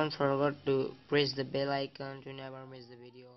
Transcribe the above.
don't forget to press the bell icon to never miss the video.